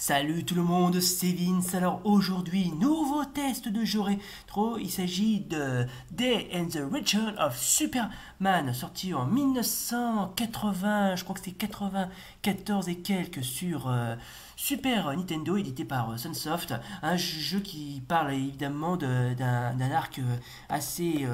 Salut tout le monde, c'est Vince. Alors aujourd'hui, nouveau test de jeu rétro. Il s'agit de Day and the Return of Superman, sorti en 1980, je crois que c'est 94 et quelques sur euh, Super Nintendo, édité par euh, Sunsoft. Un jeu qui parle évidemment d'un arc euh, assez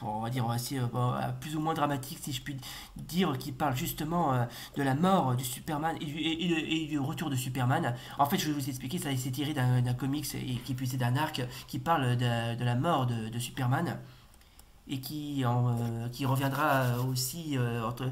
on va dire assez euh, euh, plus ou moins dramatique si je puis dire qui parle justement euh, de la mort du Superman et du, retour de Superman. En fait je vais vous expliquer ça s'est tiré d'un comics et qui puisait d'un arc qui parle de, la mort de, Superman et qui, qui reviendra aussi entre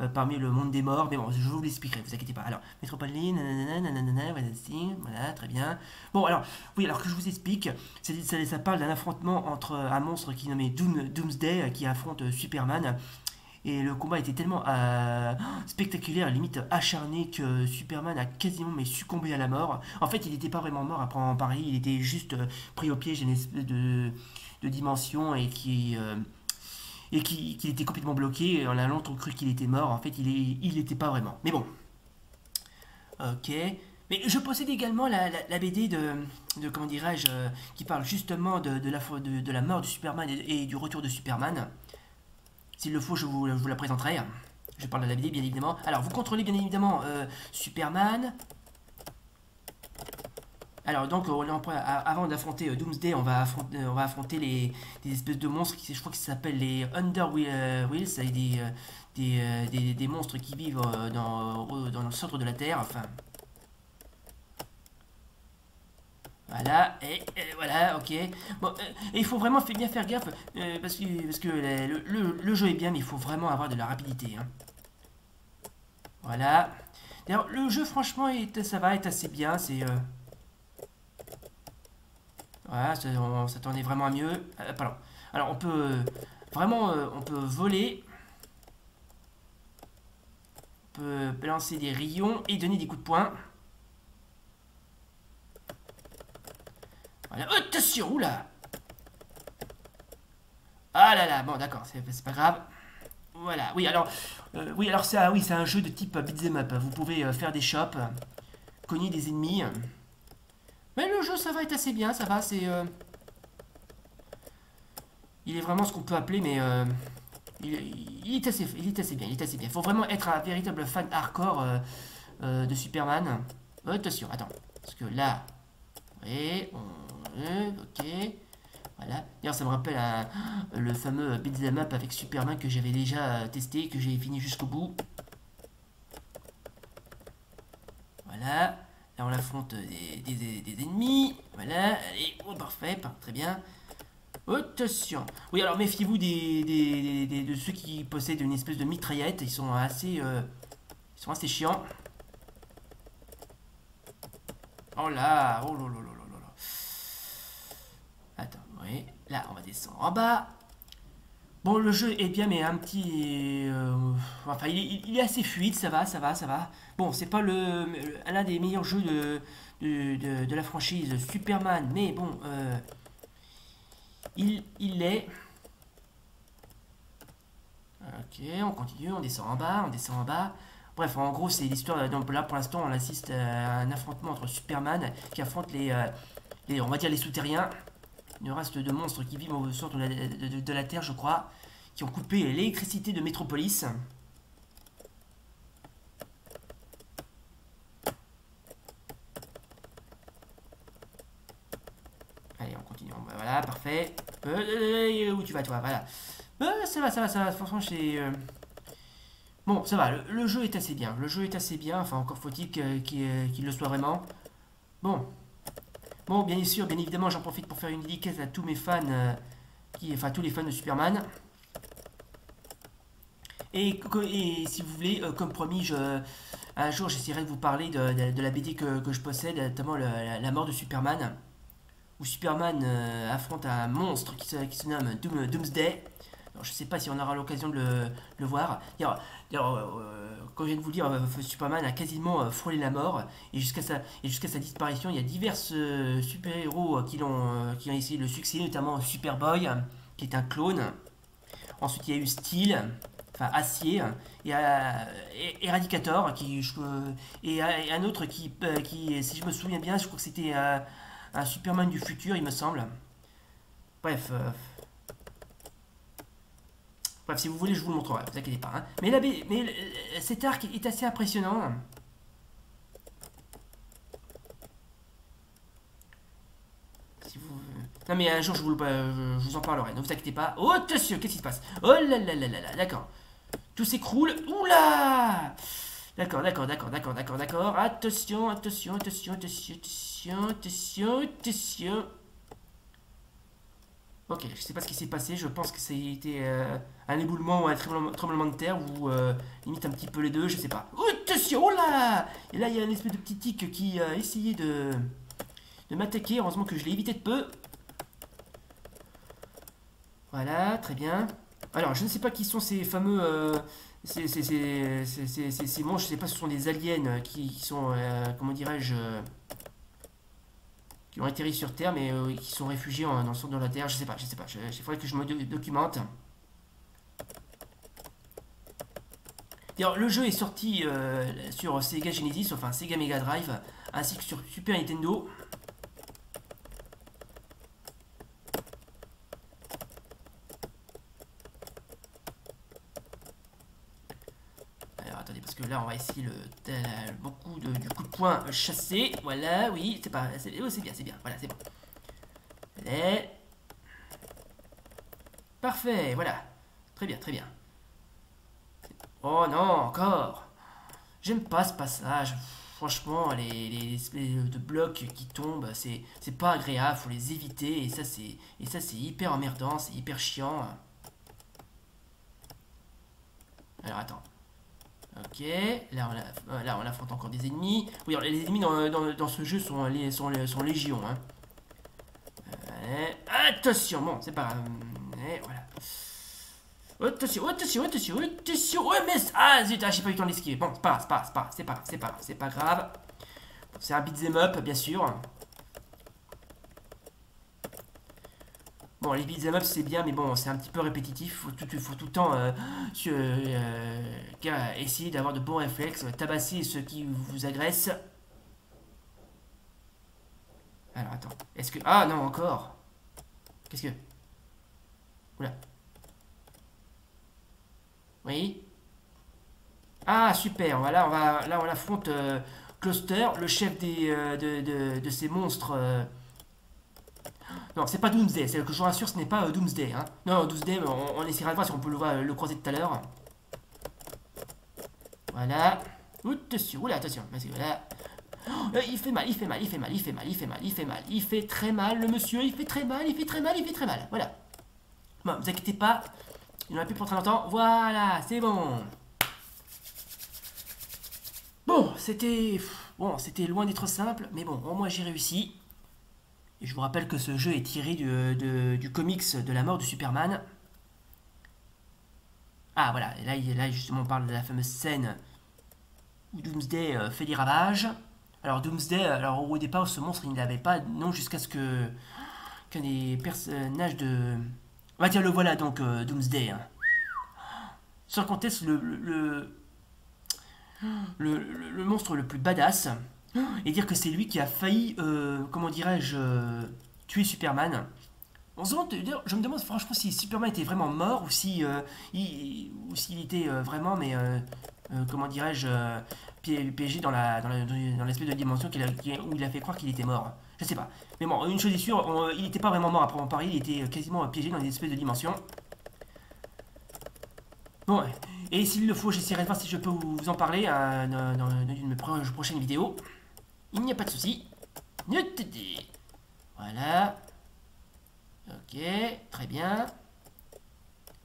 euh, parmi le monde des morts. Mais bon, je vous l'expliquerai, vous inquiétez pas. Alors, Métropoline, nanana, voilà, très bien. Bon, alors, oui, alors que je vous explique, ça, ça parle d'un affrontement entre un monstre qui est nommé Doomsday, euh, qui affronte euh, Superman. Et le combat était tellement spectaculaire, limite acharné, que Superman a quasiment mais succombé à la mort. En fait, il n'était pas vraiment mort après en Paris, il était juste pris au piège d'une espèce de, de dimension et qui et qu'il était complètement bloqué. On a longtemps cru qu'il était mort. En fait, il n'était pas vraiment. Mais bon. Ok. Mais je possède également la, BD de, de comment dirais-je, euh, qui parle justement de, de, la, de, mort du Superman et, du retour de Superman. S'il le faut, je vous, vous, la présenterai. Je parle de la BD, bien évidemment. Alors, vous contrôlez bien évidemment euh, Superman, alors donc avant d'affronter euh, Doomsday, on va affronter, on va affronter les, des espèces de monstres qui je crois que ça s'appelle les Underwheels, euh, c'est des, euh, des, des, monstres qui vivent dans, le centre de la Terre. Enfin, Voilà, et, voilà, ok. Bon, il faut vraiment bien faire gaffe, parce que, que le, jeu est bien, mais il faut vraiment avoir de la rapidité. Hein. Voilà. D'ailleurs, le jeu, franchement, ça va être assez bien. Voilà, on s'attendait vraiment à mieux. Euh, pardon. Alors on peut vraiment, euh, on peut voler. On peut lancer des rayons et donner des coups de poing. Voilà. Attention, oula Ah là là, bon d'accord, c'est pas grave. Voilà, oui alors, euh, oui alors c'est oui, un jeu de type beat'em up. Vous pouvez faire des shops, cogner des ennemis. Mais le jeu, ça va être assez bien, ça va, c'est... Euh, il est vraiment ce qu'on peut appeler, mais... Euh, il, est assez, il est assez bien, il est assez bien. Il faut vraiment être un véritable fan hardcore euh, de Superman. attention, attends. Parce que là... Oui, ok... Voilà. D'ailleurs, ça me rappelle le fameux beat'em up avec Superman que j'avais déjà testé, que j'ai fini jusqu'au bout. Voilà on affronte des, ennemis. Voilà, allez, oh, parfait, très bien. Attention. Oui, alors méfiez-vous des, de ceux qui possèdent une espèce de mitraillette. Ils sont assez, euh, ils sont assez chiants. Oh là, oh là là là là là. Attends, oui. Là, on va descendre en bas. Bon, le jeu est bien, mais un petit... Euh, enfin, il est, assez fluide, ça va, ça va, ça va. Bon, c'est pas le l'un des meilleurs jeux de, de, la franchise Superman, mais bon, euh, il, il est... Ok, on continue, on descend en bas, on descend en bas. Bref, en gros, c'est l'histoire... Donc là, pour l'instant, on assiste à un affrontement entre Superman qui affronte les, euh, les on va dire, les souterrains une race de monstres qui vivent au centre de la, Terre, je crois, qui ont coupé l'électricité de Métropolis. Allez, on continue. Voilà, parfait. Euh, euh, euh, où tu vas, toi? Voilà. ça va, ça va, ça va. Franchement, c'est... Bon, ça va. Le, jeu est assez bien. Le jeu est assez bien. Enfin, encore faut-il qu'il le soit vraiment. Bon, Bon, bien sûr, bien évidemment, j'en profite pour faire une dédicace à tous mes fans, euh, enfin tous les fans de Superman. Et, si vous voulez, euh, comme promis, je, un jour j'essaierai de vous parler de, la BD que, je possède, notamment la, mort de Superman, où Superman euh, affronte un monstre qui se nomme Doomsday. Alors, je sais pas si on aura l'occasion de le, voir. D'ailleurs, euh, comme je viens de vous le dire, euh, Superman a quasiment euh, frôlé la mort. Et jusqu'à sa, disparition, il y a divers super-héros qui, ont essayé de le succéder, notamment Superboy, qui est un clone. Ensuite, il y a eu Steel, enfin Acier, et, Eradicator, qui, et, un autre qui, si je me souviens bien, je crois que c'était un Superman du futur, il me semble. Bref. Bref, si vous voulez, je vous le montrerai, vous inquiétez pas. Hein. Mais, mais cet arc est assez impressionnant. Non mais un jour je vous, je vous en parlerai, ne vous inquiétez pas. Oh attention, qu'est-ce qui se passe? Oh là là là là là, d'accord. Tout s'écroule. Oula D'accord, d'accord, d'accord, d'accord, d'accord, d'accord. Attention, attention, attention, attention, attention, attention, attention. Ok, je sais pas ce qui s'est passé, je pense que c'était euh, un éboulement ou un tremblement de terre ou euh, limite un petit peu les deux, je sais pas. Oh, attention, oh là Et là il y a une espèce de petit tic qui a essayé de, de m'attaquer, heureusement que je l'ai évité de peu. Voilà, très bien. Alors, je ne sais pas qui sont ces fameux... Euh, ces, ces, ces, ces, monstres, je sais pas si ce sont des aliens qui, sont, euh, comment dirais-je, ont atterri sur Terre, mais euh, qui sont réfugiés dans le centre de la Terre, je sais pas, je sais pas, il faudrait que je me documente. D'ailleurs, le jeu est sorti sur Sega Genesis, enfin Sega Mega Drive, ainsi que sur Super Nintendo. Là, on va essayer le, beaucoup de, du coup de poing chassé. Voilà, oui, c'est pas, oh, c'est bien, c'est bien. Voilà, c'est bon. Allez. Parfait, voilà. Très bien, très bien. Oh non, encore. J'aime pas ce passage. Franchement, les, les de blocs qui tombent, c'est pas agréable, faut les éviter. Et ça, c'est hyper emmerdant, c'est hyper chiant. Alors attends. Ok, là on, euh, là on affronte encore des ennemis. Oui, les ennemis dans, ce jeu sont, les, sont, sont légions. Hein. Euh, attention, bon, c'est pas grave. voilà. Attention, attention, attention, attention. Ouais, mais. Ah, zut, ah, j'ai pas eu le temps d'esquiver. Bon, c'est pas grave, c'est pas grave, c'est pas grave, c'est pas grave. C'est un beat'em up, bien sûr. Bon, les beat'em up c'est bien, mais bon, c'est un petit peu répétitif. Faut tout, faut tout le temps euh, euh, essayer d'avoir de bons réflexes, tabasser ceux qui vous agressent. Alors attends, est-ce que ah non encore Qu'est-ce que? Oula. Oui. Ah super, voilà, on va là on affronte euh, Cluster, le chef des de, de, de, ces monstres. Non, c'est pas Doomsday, c'est que je vous rassure, ce n'est pas euh, Doomsday. Hein. Non, Doomsday, on, essaiera de voir si on peut le, le croiser tout à l'heure. Voilà. Attention, oula, attention. Voilà. Euh, il fait mal, il fait mal, il fait mal, il fait mal, il fait mal, il fait mal. Il fait très mal, le monsieur, il fait très mal, il fait très mal, il fait très mal. Voilà. Bon, vous inquiétez pas, il n'en a plus pour très longtemps. Voilà, c'est bon. Bon, c'était... Bon, c'était loin d'être simple, mais bon, au moins j'ai réussi je vous rappelle que ce jeu est tiré du, du comics de la mort de Superman. Ah voilà, et là, là justement on parle de la fameuse scène où Doomsday euh, fait des ravages. Alors Doomsday, alors au départ ce monstre il n'avait pas non jusqu'à ce que qu'un des personnages de... On va dire le voilà donc euh, Doomsday. Hein. Sans conteste le, le, le, monstre le plus badass et dire que c'est lui qui a failli, euh, comment dirais-je, euh, tuer Superman. On je me demande franchement si Superman était vraiment mort ou si euh, s'il était vraiment, mais comment dirais-je, piégé dans la dans l'espèce de dimension où il a fait croire qu'il était mort. Je sais pas. Mais bon, une chose est sûre, il n'était pas vraiment mort après Paris, il était quasiment piégé dans une espèce de dimension. Bon, et s'il le faut, j'essaierai de voir si je peux vous en parler dans, dans une prochaine vidéo. Il n'y a pas de souci. Voilà. Ok, très bien.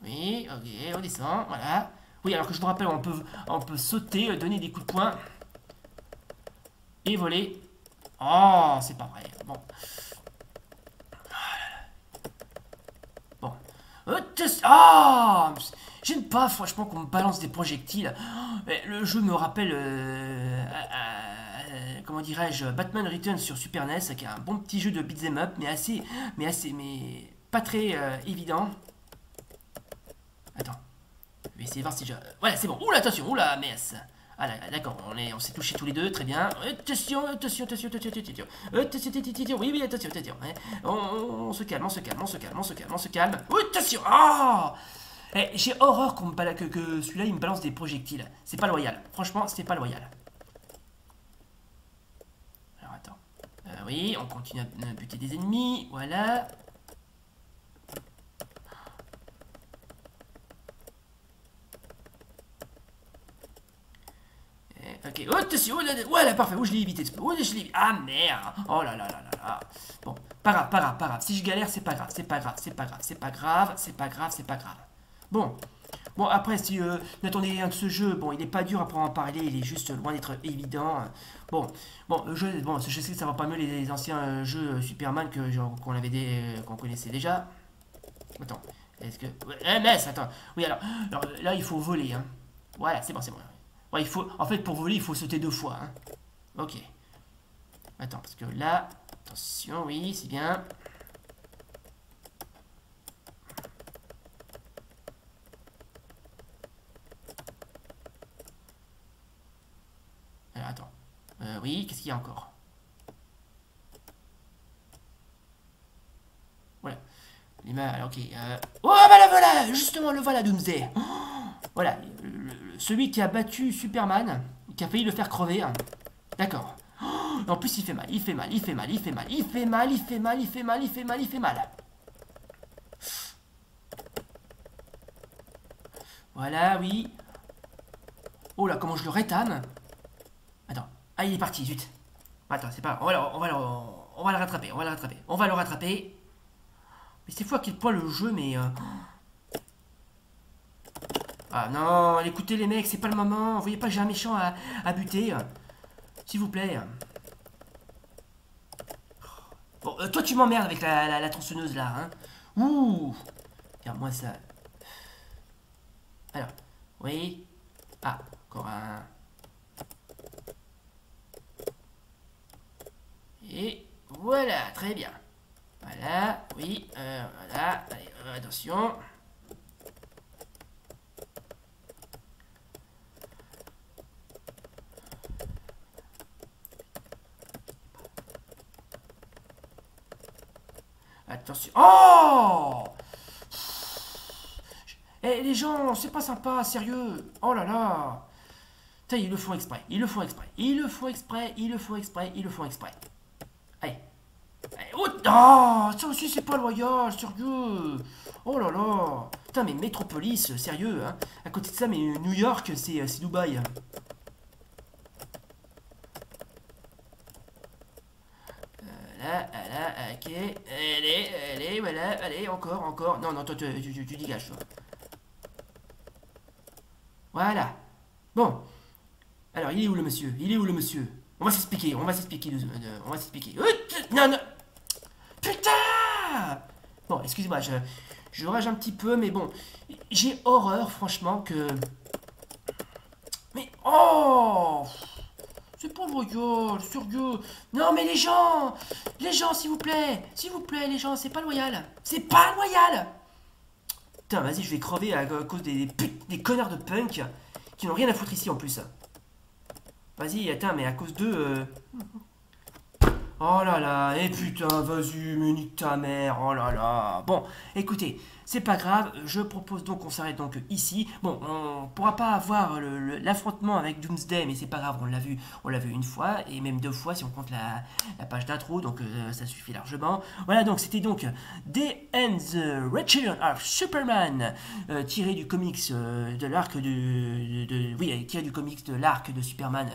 Oui, ok, on descend, voilà. Oui, alors que je vous rappelle, on peut, on peut sauter, euh, donner des coups de poing. Et voler. Oh, c'est pas vrai. Bon. Bon. Oh J'aime pas, franchement, qu'on me balance des projectiles. Le jeu me rappelle... Euh, dirais-je, Batman Returns sur Super NES, qui est un bon petit jeu de beat'em up, mais assez, mais assez, mais pas très euh, évident. Attends. Je vais essayer de voir si je... Voilà, c'est bon. Oula, attention, oula, mess. Ah d'accord, on est, on s'est touché tous les deux, très bien. Attention, attention, attention, attention, attention, attention, attention, oui, oui, attention, attention. On, se calme, on se calme, on se calme, on se calme, on se calme. Attention, ah J'ai horreur qu'on me que, que celui-là il me balance des projectiles. C'est pas loyal, franchement, c'est pas loyal. Alors attends, oui, on continue à buter des ennemis, voilà. Ok, oh, attention, voilà, parfait, où je l'ai évité, où je l'ai Ah merde, oh là là là là là. Bon, pas grave, pas grave, pas grave. Si je galère, c'est pas grave, c'est pas grave, c'est pas grave, c'est pas grave, c'est pas grave, c'est pas grave. Bon, bon après, si euh, n'attendez rien de ce jeu, bon, il est pas dur à en parler, il est juste loin d'être évident. Bon, bon, le jeu, bon, je sais que ça va pas mieux les, anciens euh, jeux Superman que qu'on avait euh, qu'on connaissait déjà. Attends, est-ce que, MS, attends, oui alors, là il faut voler, hein. Voilà, c'est bon, c'est bon il faut, en fait, pour voler, il faut sauter deux fois. Hein. Ok. Attends, parce que là... Attention, oui, c'est bien. Alors, attends. Euh, oui, qu'est-ce qu'il y a encore? Voilà. Les mains, ok. Euh... Oh, bah là, voilà Justement, le voilà, Doomsday. Oh, voilà celui qui a battu Superman, qui a failli le faire crever. D'accord. en plus, il fait mal, il fait mal, il fait mal, il fait mal, il fait mal, il fait mal, il fait mal, il fait mal, il fait mal. Voilà, oui. Oh là, comment je le rétame. Ah, il est parti, zut. Attends, c'est pas... On va, on, va le, rattraper, on va le rattraper. On va le rattraper. Mais c'est fou à quel point le jeu, mais... Ah non, écoutez les mecs, c'est pas le moment. Vous voyez pas j'ai un méchant à, buter. S'il vous plaît. Bon, euh, toi tu m'emmerdes avec la, la, tronçonneuse là, hein. Ouh Regarde-moi ça. Alors, oui. Ah, encore un. Et voilà, très bien. Voilà, oui, euh, voilà. Euh, attention. Attention. Oh Eh les gens, c'est pas sympa, sérieux. Oh là là. Putain, ils le font exprès. Ils le font exprès. Ils le font exprès. Ils le font exprès. Ils le font exprès. Oh, oh, ça aussi c'est pas loyal, sérieux. Oh là là. Putain, mais Métropolis, sérieux. Hein. À côté de ça, mais New York, c'est Dubaï. ok. Allez, allez, voilà, allez, encore, encore. Non, non, toi, tu, tu, tu, dégages, toi. Voilà. Bon. Alors, il est où le monsieur? Il est où le monsieur? On va s'expliquer, on va s'expliquer, on va s'expliquer. Non, non Bon, excusez-moi, je, je rage un petit peu, mais bon, j'ai horreur, franchement, que... Mais, oh c'est pas loyal, sérieux. Non, mais les gens Les gens, s'il vous plaît S'il vous plaît, les gens, c'est pas loyal C'est pas loyal Putain, vas-y, je vais crever à cause des, des, connards de punk qui n'ont rien à foutre ici en plus. Vas-y, attends, mais à cause d'eux... Euh, oh là là, et putain, vas-y, mais nique ta mère, oh là là. Bon, écoutez, c'est pas grave, je propose donc qu'on s'arrête donc ici. Bon, on pourra pas avoir l'affrontement avec Doomsday, mais c'est pas grave, on l'a vu, on l'a vu une fois, et même deux fois si on compte la, page d'intro, donc euh, ça suffit largement. Voilà, donc c'était donc The and the Return of Superman, euh, tiré du comics euh, de l'arc de, Oui, tiré du comics de l'arc de Superman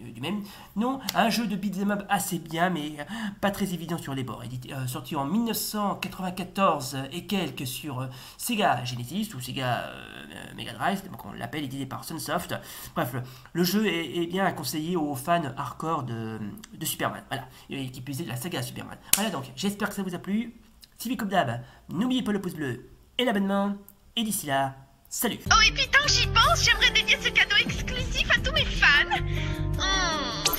du même nom. Un jeu de beat'em up assez bien, mais pas très évident sur les bords. sorti en 1994 et quelques sur euh, Sega Genesis ou Sega euh, Mega Drive, on l'appelle édité par Sunsoft. Bref, le, jeu est, bien à conseiller aux fans hardcore de, Superman, voilà, et qui de la saga Superman. Voilà donc, j'espère que ça vous a plu. Si comme d'hab, n'oubliez pas le pouce bleu et l'abonnement, et d'ici là, salut Oh et puis tant que j'y pense, j'aimerais dédier ce cadeau exclusif à tous mes fans. Hmm.